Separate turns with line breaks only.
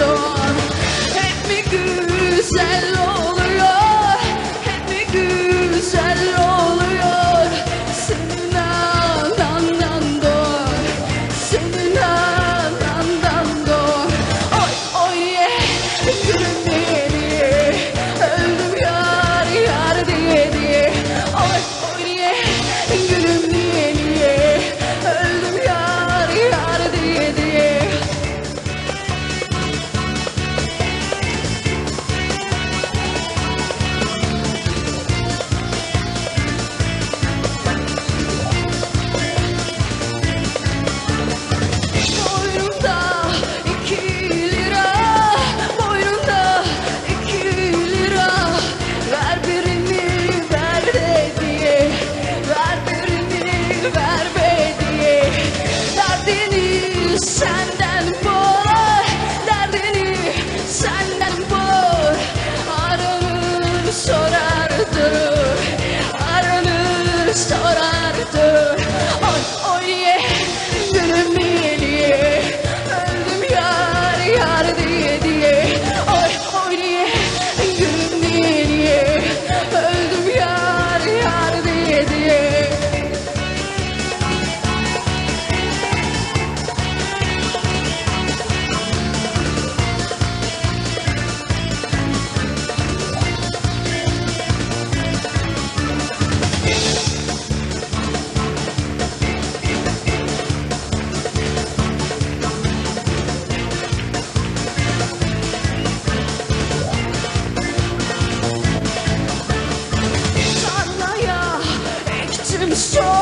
corazón. llorarte sure.